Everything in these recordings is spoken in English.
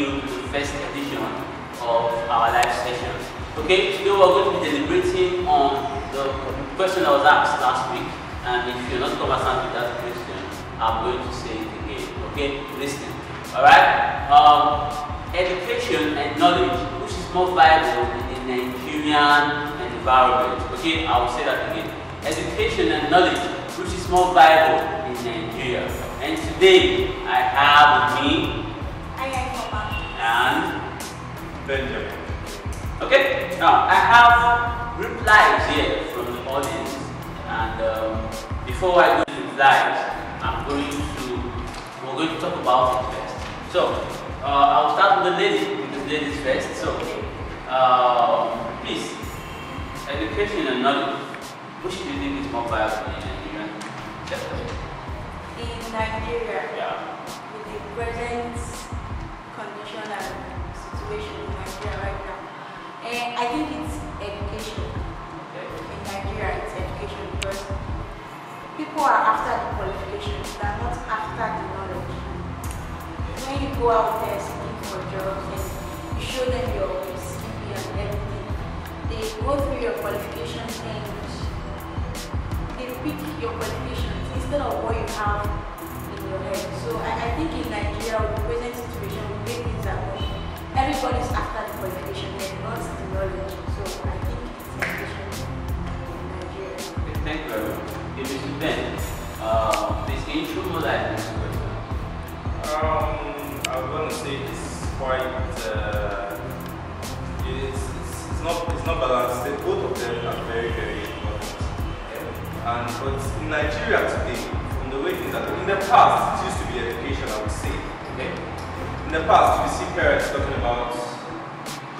you to the first edition of our live session. Okay, today we're going to be deliberating on the question I was asked last week, and if you're not conversant with that question, I'm going to say it again. Okay, listen. Alright? Um, education and knowledge, which is more viable in the Nigerian environment. Okay, I will say that again. Education and knowledge, which is more viable in Nigeria. And today I have with me and Benjamin. Okay, now I have replies here from the audience, and um, before I go to replies, I'm going to we're going to talk about it first. So uh, I'll start with the lady because ladies first. So um, please, education and knowledge, which do you think is more viable in Nigerian sector? In Nigeria, Yeah. I think it's education. In Nigeria, it's education because people are after the qualifications, they are not after the knowledge. When you go out there seeking for jobs and you show them your CV and everything, they go through your qualifications and they pick your qualifications instead of what you have in your head. So I, I think in Nigeria, with the present situation, the way things going, everybody's after the qualification and not the knowledge. So I think it's education in Nigeria. Okay, thank you very much. Okay, Mr. Ben, uh, please can you show more light on this question? Um, I'm gonna say it's quite. Uh, it's, it's, it's not it's not balanced. They, both of them are very very important. And but in Nigeria today, from the way things are, in the past it used to be education. I would say. Okay. In the past, you see parents talking about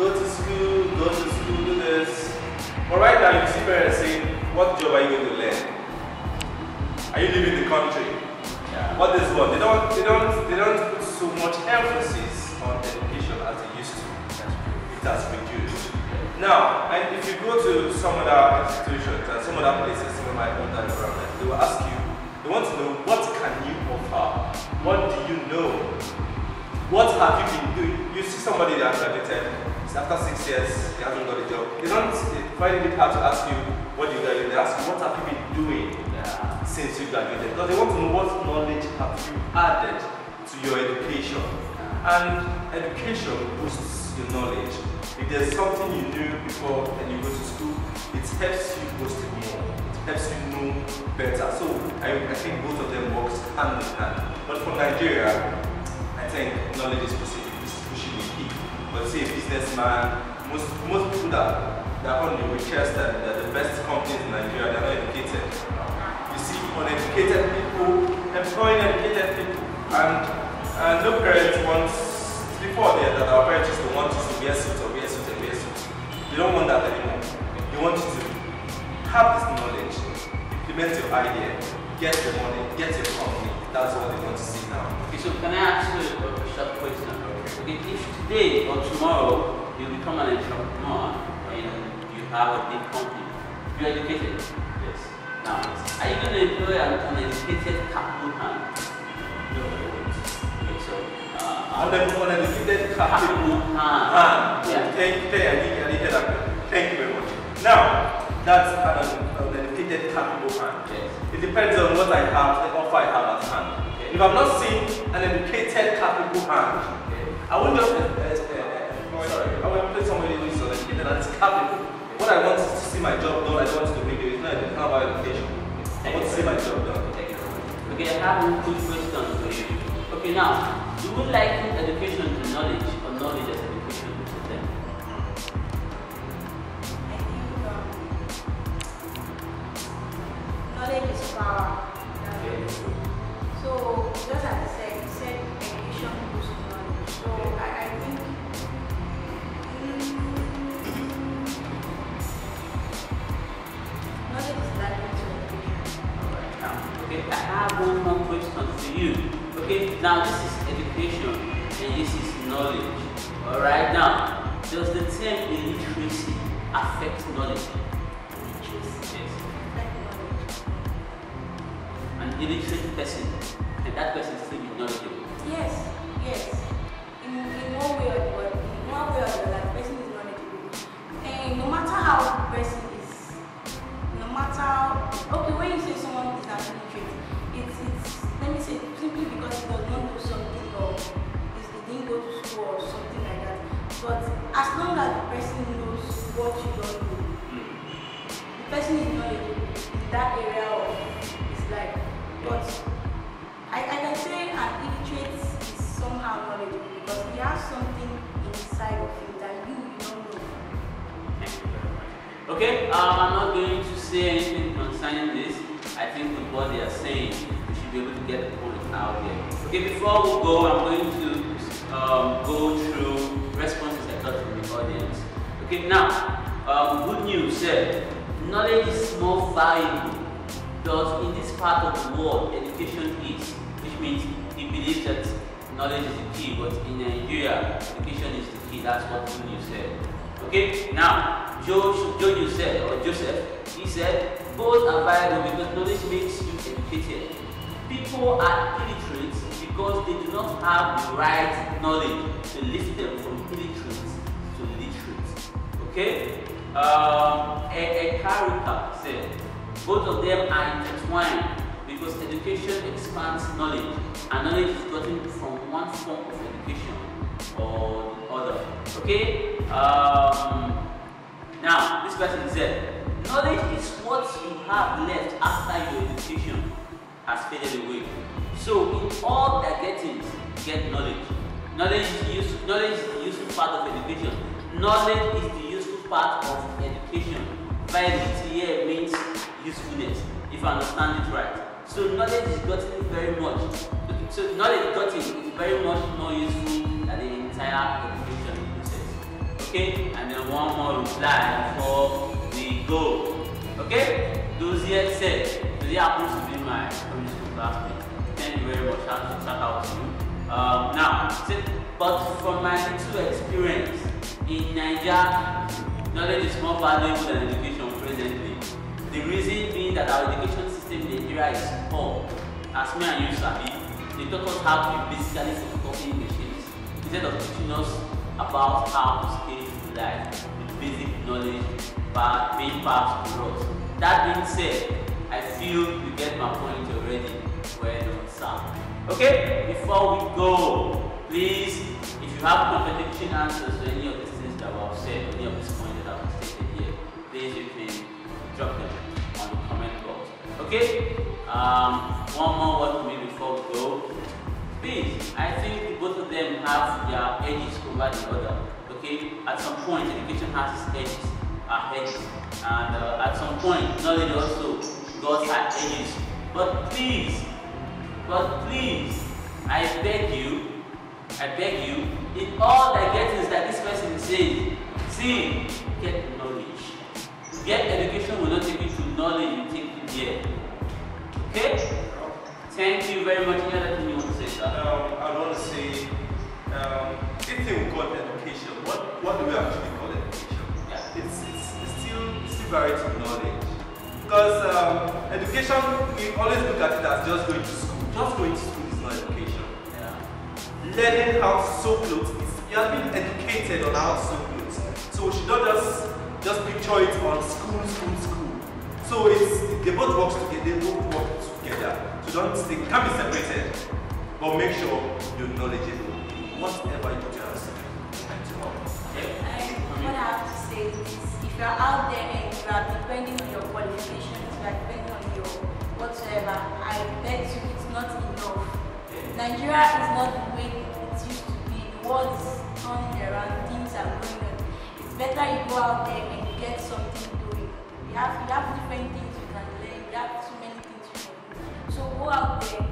go to school, go to school, do this. But right now, you see parents saying, "What job are you going to learn? Are you leaving the country?" Yeah. What is what? They don't they don't they don't put so much emphasis on education as they used to. It has reduced. Now, and if you go to some other institutions and some other places, some of my own environment, they will ask you, they want to know what can you offer? What do you know? What have you been doing? You see somebody that graduated it's after six years, he hasn't got a job. They don't they find it hard to ask you what you graduated. They ask you what have you been doing? Yeah. since you graduated because they want to know what knowledge have you added to your education and education boosts your knowledge if there's something you knew before and you go to school it helps you boost it more it helps you know better so I, I think both of them works hand in hand but for Nigeria I think knowledge is pushing, businessman. Most most people that that on the richest and the, the best companies in Nigeria they're not educated. You see uneducated people employing educated people. And and no parent wants before they, that our parents used to want us to wear suits or wear suits and wear suits they don't want that anymore. They want you to have this knowledge implement your idea get the money get your company. That's what they want to see now. Okay, so can I ask you a short question? Okay, if today or tomorrow you become an entrepreneur and you have a big company, you're educated. yes Now, are you going to employ an uneducated capital hand? no they won't Okay, so uh, uneducated capital hand. Ah, Yeah. thank, thank, I I. Thank you very much. Now, that's an uneducated capital hand. Yes. It depends on what I have, the offer I have at hand. Okay. If I'm not seeing an educated capital hand. I won't just, uh, uh, uh, sorry, I will employ somebody who is uneducated and it's capital. What I want is to see my job done, I don't want to make it, it's not, it's not about education. I want to see my job done. Okay, Okay, I have one quick question for you. Okay, now, do you liken education to knowledge or knowledge as education to them? I think um, knowledge is power. Okay. So just as you. Okay, now this is education and this is knowledge. Alright, now, does the term illiteracy affect knowledge? Literacy, Yes. An illiterate person, and that person still be knowledgeable. Yes, yes. In, in one way or the other, in one way or the other, the person what you don't know, the person is knowledgeable in that area of his life. But I, I can say an illiterate is somehow knowledgeable because he has something inside of him that you, you don't know. Thank you very much. Okay, um, I'm not going to say anything concerning this. I think with what they are saying, we should be able to get the point out there. Okay, before we go, I'm going to Okay, now, um, good news said, knowledge is more valuable because in this part of the world, education is, which means he believes that knowledge is the key, but in Nigeria, education is the key. That's what good news said. Okay, now, Joe, Joe said, or Joseph, he said, both are valuable because knowledge makes you educated. People are illiterate because they do not have the right knowledge to lift them from literate. Okay? Um, a, a character said, both of them are intertwined because education expands knowledge and knowledge is gotten from one form of education or the other. Okay? Um, now, this person said, knowledge is what you have left after your education has faded away. So, in all their gettings, get knowledge. Knowledge is, use, knowledge is the useful part of education. Knowledge is the part of education. Validity here means usefulness, if I understand it right. So, knowledge is gotten very much. So, knowledge gotten is very much more useful than the entire education process. Okay? And then one more reply before we go. Okay? Here said, Dozie happens to be my primary school classmate. Thank you very much. Shout out to you. Um, now, but from my little experience in Nigeria, knowledge is more valuable than education presently. The reason being that our education system in Nigeria is poor. As me and you sabi, they taught us how to be basically photocopying machines instead of teaching us about how to scale through life with basic knowledge by being passed to us. That being said, I feel you get my point already. Well done, sir. Okay, before we go, please, you have contradiction answers to any of these things that were said, any of these points that I've stated here, please you can drop them on the comment box. Okay? Um, one more word for me before we go. Please, I think both of them have their edges over the other. Okay? At some point, education has its edges, our edges. And uh, at some point, knowledge also got her edges. But please, but please, I beg you, I beg you, if all I get is that this person is saying, see, get knowledge. Get education will not take you to knowledge, you take you there. Okay? Thank you very much. Any other thing you want to say, sir? Um, I want to say, um, thing we call education, what, what do we actually call education? Yeah. It's, it's, it's still, it's still varied to knowledge. Because um, education, we always look at it as just going to school. Just going to school is not education. Learning how to sew clothes you have been educated on how to sew clothes. So we should not just, just picture it on school, school, school. So it's, they both work together, they both work together. So don't think, can be separated. But make sure you're knowledgeable in whatever you to. Okay. What I have to say is if you're out there and you are depending on your qualifications, you are depending on your whatsoever, I bet you it's not enough. Nigeria is not better you go out there and get something doing. You have, you have different things you can learn, you have so many things you can do. So go out there,